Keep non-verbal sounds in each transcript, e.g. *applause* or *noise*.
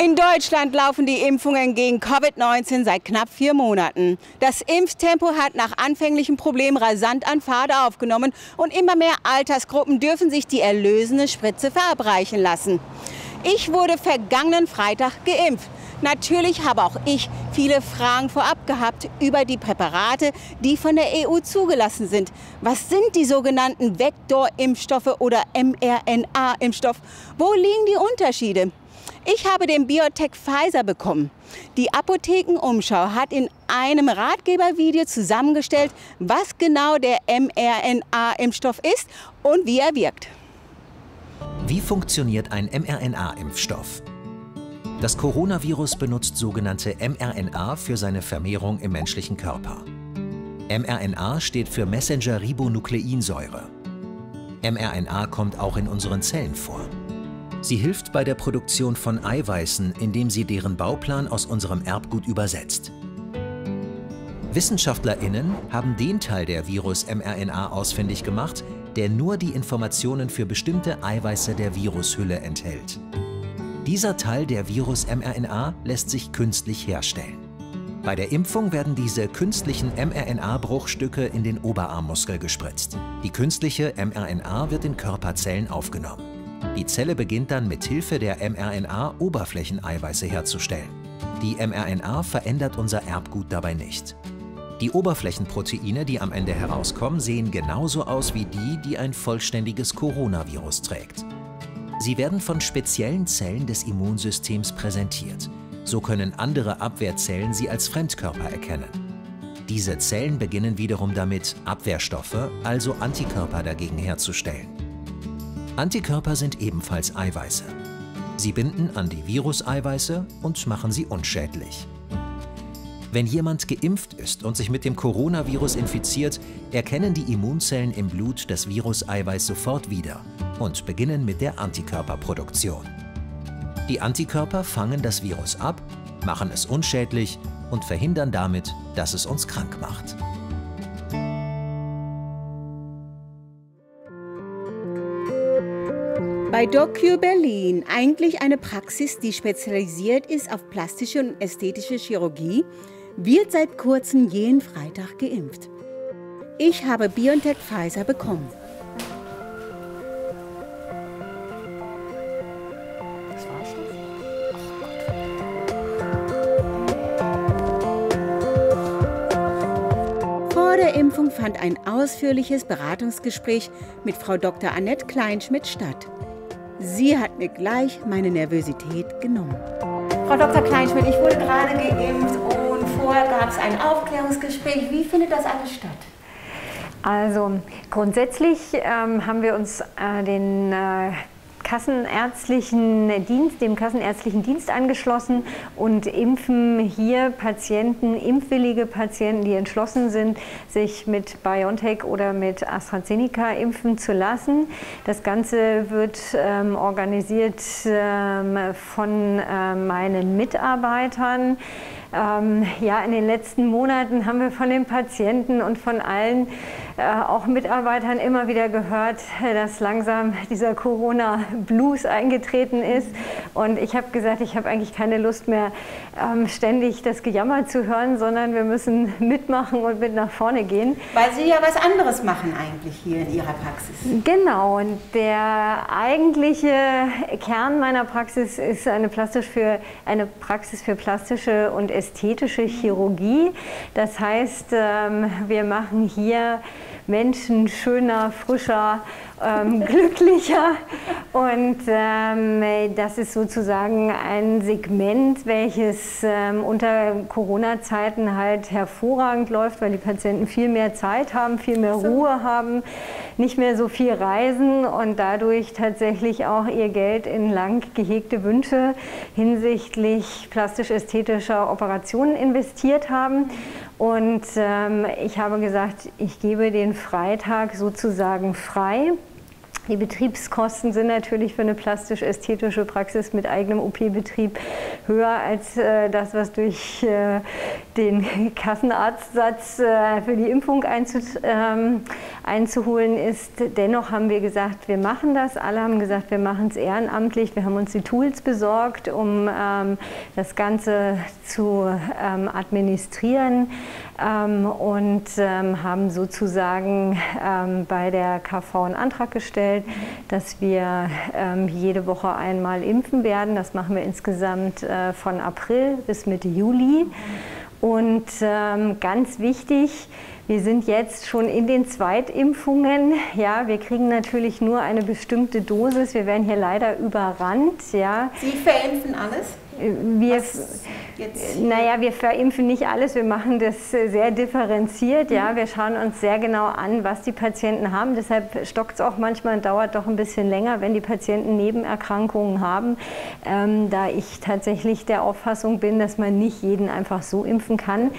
In Deutschland laufen die Impfungen gegen Covid-19 seit knapp vier Monaten. Das Impftempo hat nach anfänglichen Problemen rasant an Fahrt aufgenommen und immer mehr Altersgruppen dürfen sich die erlösende Spritze verabreichen lassen. Ich wurde vergangenen Freitag geimpft. Natürlich habe auch ich viele Fragen vorab gehabt über die Präparate, die von der EU zugelassen sind. Was sind die sogenannten Vektorimpfstoffe oder mRNA-Impfstoff? Wo liegen die Unterschiede? Ich habe den Biotech Pfizer bekommen. Die Apothekenumschau hat in einem Ratgebervideo zusammengestellt, was genau der mRNA-Impfstoff ist und wie er wirkt. Wie funktioniert ein mRNA-Impfstoff? Das Coronavirus benutzt sogenannte mRNA für seine Vermehrung im menschlichen Körper. mRNA steht für Messenger-Ribonukleinsäure. mRNA kommt auch in unseren Zellen vor. Sie hilft bei der Produktion von Eiweißen, indem sie deren Bauplan aus unserem Erbgut übersetzt. WissenschaftlerInnen haben den Teil der Virus-mRNA ausfindig gemacht, der nur die Informationen für bestimmte Eiweiße der Virushülle enthält. Dieser Teil der Virus-mRNA lässt sich künstlich herstellen. Bei der Impfung werden diese künstlichen mRNA-Bruchstücke in den Oberarmmuskel gespritzt. Die künstliche mRNA wird in Körperzellen aufgenommen. Die Zelle beginnt dann mit Hilfe der mRNA Oberflächeneiweiße herzustellen. Die mRNA verändert unser Erbgut dabei nicht. Die Oberflächenproteine, die am Ende herauskommen, sehen genauso aus wie die, die ein vollständiges Coronavirus trägt. Sie werden von speziellen Zellen des Immunsystems präsentiert. So können andere Abwehrzellen sie als Fremdkörper erkennen. Diese Zellen beginnen wiederum damit, Abwehrstoffe, also Antikörper dagegen herzustellen. Antikörper sind ebenfalls Eiweiße. Sie binden an die Viruseiweiße und machen sie unschädlich. Wenn jemand geimpft ist und sich mit dem Coronavirus infiziert, erkennen die Immunzellen im Blut das Viruseiweiß sofort wieder und beginnen mit der Antikörperproduktion. Die Antikörper fangen das Virus ab, machen es unschädlich und verhindern damit, dass es uns krank macht. Bei DocU Berlin, eigentlich eine Praxis, die spezialisiert ist auf plastische und ästhetische Chirurgie, wird seit kurzem jeden Freitag geimpft. Ich habe BioNTech Pfizer bekommen. Vor der Impfung fand ein ausführliches Beratungsgespräch mit Frau Dr. Annette Kleinschmidt statt. Sie hat mir gleich meine Nervosität genommen. Frau Dr. Kleinschmidt, ich wurde gerade geimpft und vorher gab es ein Aufklärungsgespräch. Wie findet das alles statt? Also grundsätzlich ähm, haben wir uns äh, den äh, kassenärztlichen Dienst, dem kassenärztlichen Dienst angeschlossen und impfen hier Patienten, impfwillige Patienten, die entschlossen sind, sich mit BioNTech oder mit AstraZeneca impfen zu lassen. Das Ganze wird ähm, organisiert ähm, von äh, meinen Mitarbeitern. Ähm, ja, in den letzten Monaten haben wir von den Patienten und von allen äh, auch Mitarbeitern immer wieder gehört, dass langsam dieser Corona-Blues eingetreten ist. Und ich habe gesagt, ich habe eigentlich keine Lust mehr, ähm, ständig das Gejammer zu hören, sondern wir müssen mitmachen und mit nach vorne gehen. Weil Sie ja was anderes machen eigentlich hier in Ihrer Praxis. Genau, und der eigentliche Kern meiner Praxis ist eine, plastisch für, eine Praxis für plastische und ästhetische Chirurgie. Das heißt, ähm, wir machen hier Menschen schöner, frischer, ähm, *laughs* glücklicher. Und ähm, das ist sozusagen ein Segment, welches ähm, unter Corona-Zeiten halt hervorragend läuft, weil die Patienten viel mehr Zeit haben, viel mehr Ruhe haben, nicht mehr so viel reisen und dadurch tatsächlich auch ihr Geld in lang gehegte Wünsche hinsichtlich plastisch-ästhetischer Operationen investiert haben. Und ähm, ich habe gesagt, ich gebe den Freitag sozusagen frei Die Betriebskosten sind natürlich für eine plastisch-ästhetische Praxis mit eigenem OP-Betrieb höher als äh, das, was durch äh, den *laughs* Kassenarztsatz äh, für die Impfung einzu, ähm, einzuholen ist. Dennoch haben wir gesagt, wir machen das. Alle haben gesagt, wir machen es ehrenamtlich. Wir haben uns die Tools besorgt, um ähm, das Ganze zu ähm, administrieren ähm, und ähm, haben sozusagen ähm, bei der KV einen Antrag gestellt, dass wir ähm, jede Woche einmal impfen werden. Das machen wir insgesamt äh, von April bis Mitte Juli. Und ähm, ganz wichtig, wir sind jetzt schon in den Zweitimpfungen. Ja, wir kriegen natürlich nur eine bestimmte Dosis. Wir werden hier leider überrannt. Ja. Sie verimpfen alles? Wir, naja, wir verimpfen nicht alles, wir machen das sehr differenziert. Ja. Mhm. Wir schauen uns sehr genau an, was die Patienten haben. Deshalb stockt es auch manchmal und dauert doch ein bisschen länger, wenn die Patienten Nebenerkrankungen haben, ähm, da ich tatsächlich der Auffassung bin, dass man nicht jeden einfach so impfen kann.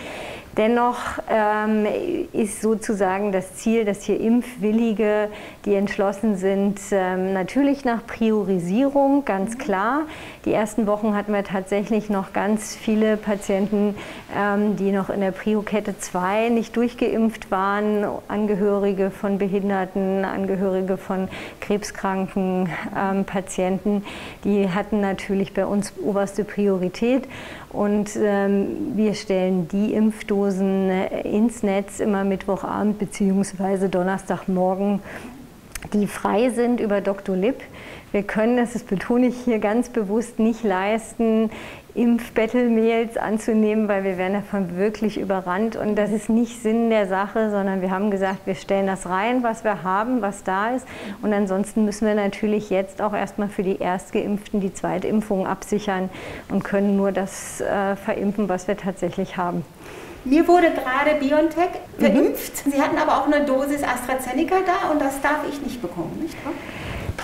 Dennoch ähm, ist sozusagen das Ziel, dass hier Impfwillige, die entschlossen sind, ähm, natürlich nach Priorisierung, ganz klar. Die ersten Wochen hatten wir tatsächlich noch ganz viele Patienten, ähm, die noch in der Prio-Kette 2 nicht durchgeimpft waren, Angehörige von Behinderten, Angehörige von krebskranken ähm, Patienten. Die hatten natürlich bei uns oberste Priorität. Und ähm, wir stellen die Impfdosen äh, ins Netz immer Mittwochabend bzw. Donnerstagmorgen, die frei sind über Dr. Lipp. Wir können, das betone ich hier ganz bewusst, nicht leisten, Impfbettelmails anzunehmen, weil wir werden davon wirklich überrannt und das ist nicht Sinn der Sache, sondern wir haben gesagt, wir stellen das rein, was wir haben, was da ist und ansonsten müssen wir natürlich jetzt auch erstmal für die Erstgeimpften die Zweitimpfung absichern und können nur das äh, verimpfen, was wir tatsächlich haben. Mir wurde gerade BioNTech verimpft. Mhm. Sie hatten aber auch eine Dosis AstraZeneca da und das darf ich nicht bekommen, nicht wahr?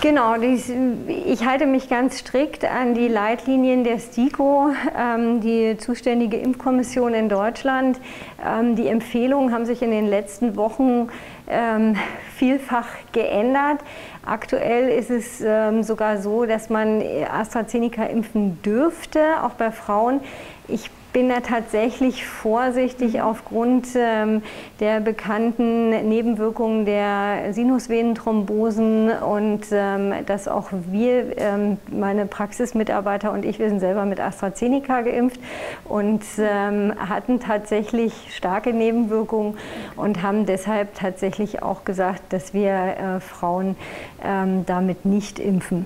Genau, ich halte mich ganz strikt an die Leitlinien der STIKO, ähm, die zuständige Impfkommission in Deutschland. Ähm, die Empfehlungen haben sich in den letzten Wochen ähm, vielfach geändert. Aktuell ist es sogar so, dass man AstraZeneca impfen dürfte, auch bei Frauen. Ich bin da tatsächlich vorsichtig aufgrund ähm, der bekannten Nebenwirkungen der Sinusvenenthrombosen und ähm, dass auch wir, ähm, meine Praxismitarbeiter und ich, wir sind selber mit AstraZeneca geimpft und ähm, hatten tatsächlich starke Nebenwirkungen und haben deshalb tatsächlich auch gesagt, dass wir äh, Frauen ähm, damit nicht impfen.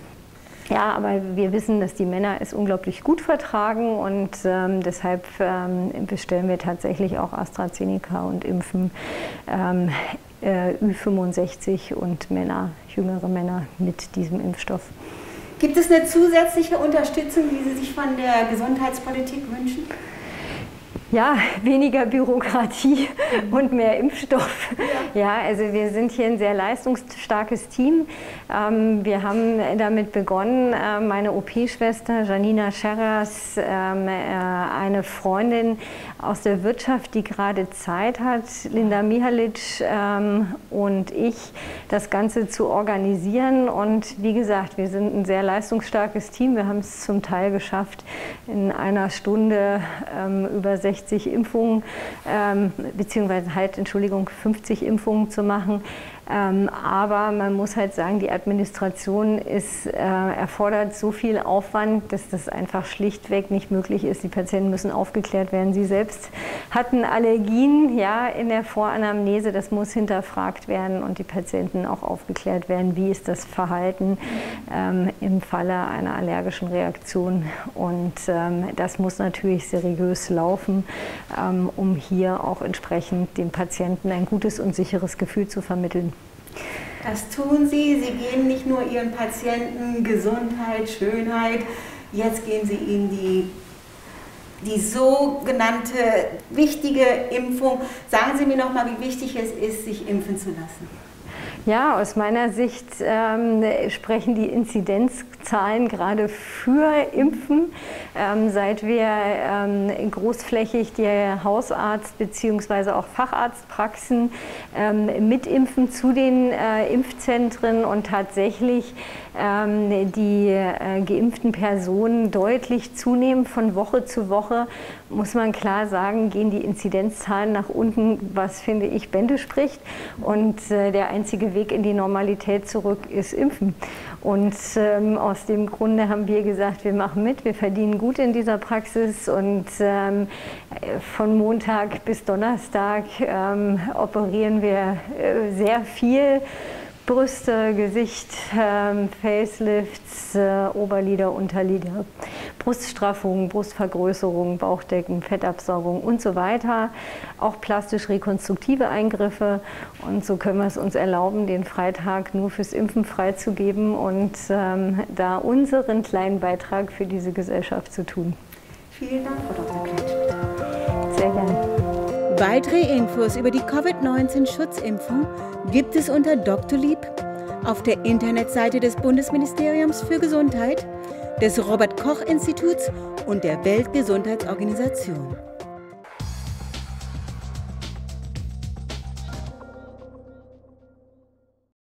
Ja, aber wir wissen, dass die Männer es unglaublich gut vertragen und ähm, deshalb ähm, bestellen wir tatsächlich auch AstraZeneca und impfen ähm, äh, Ü65 und Männer, jüngere Männer mit diesem Impfstoff. Gibt es eine zusätzliche Unterstützung, die Sie sich von der Gesundheitspolitik wünschen? Ja, weniger Bürokratie und mehr Impfstoff. Ja, also wir sind hier ein sehr leistungsstarkes Team. Ähm, wir haben damit begonnen, äh, meine OP-Schwester Janina Scherras, ähm, äh, eine Freundin aus der Wirtschaft, die gerade Zeit hat, Linda Mihalic ähm, und ich, das Ganze zu organisieren. Und wie gesagt, wir sind ein sehr leistungsstarkes Team. Wir haben es zum Teil geschafft, in einer Stunde über 60 60 Impfungen, ähm, beziehungsweise halt, Entschuldigung, 50 Impfungen zu machen. Ähm, aber man muss halt sagen, die Administration ist, äh, erfordert so viel Aufwand, dass das einfach schlichtweg nicht möglich ist. Die Patienten müssen aufgeklärt werden. Sie selbst hatten Allergien ja, in der Voranamnese. Das muss hinterfragt werden und die Patienten auch aufgeklärt werden, wie ist das Verhalten ähm, im Falle einer allergischen Reaktion. Und ähm, das muss natürlich seriös laufen, ähm, um hier auch entsprechend den Patienten ein gutes und sicheres Gefühl zu vermitteln. Das tun Sie. Sie geben nicht nur Ihren Patienten Gesundheit, Schönheit, jetzt geben Sie ihnen die, die sogenannte wichtige Impfung. Sagen Sie mir noch mal, wie wichtig es ist, sich impfen zu lassen. Ja, aus meiner Sicht ähm, sprechen die Inzidenzzahlen gerade für Impfen. Ähm, seit wir ähm, großflächig die Hausarzt- bzw. auch Facharztpraxen ähm, mitimpfen zu den äh, Impfzentren und tatsächlich ähm, die äh, geimpften Personen deutlich zunehmen von Woche zu Woche, muss man klar sagen, gehen die Inzidenzzahlen nach unten, was finde ich Bände spricht. Und äh, der einzige Weg in die Normalität zurück ist Impfen. Und ähm, aus dem Grunde haben wir gesagt, wir machen mit, wir verdienen gut in dieser Praxis und ähm, von Montag bis Donnerstag ähm, operieren wir äh, sehr viel. Brüste, Gesicht, ähm, Facelifts, äh, Oberlider, Unterlider, Bruststraffung, Brustvergrößerung, Bauchdecken, Fettabsaugung und so weiter. Auch plastisch-rekonstruktive Eingriffe. Und so können wir es uns erlauben, den Freitag nur fürs Impfen freizugeben und ähm, da unseren kleinen Beitrag für diese Gesellschaft zu tun. Vielen Dank, Frau Dr. Klett. Sehr gerne. Weitere Infos über die Covid-19-Schutzimpfung gibt es unter Dr. Lieb auf der Internetseite des Bundesministeriums für Gesundheit, des Robert Koch Instituts und der Weltgesundheitsorganisation.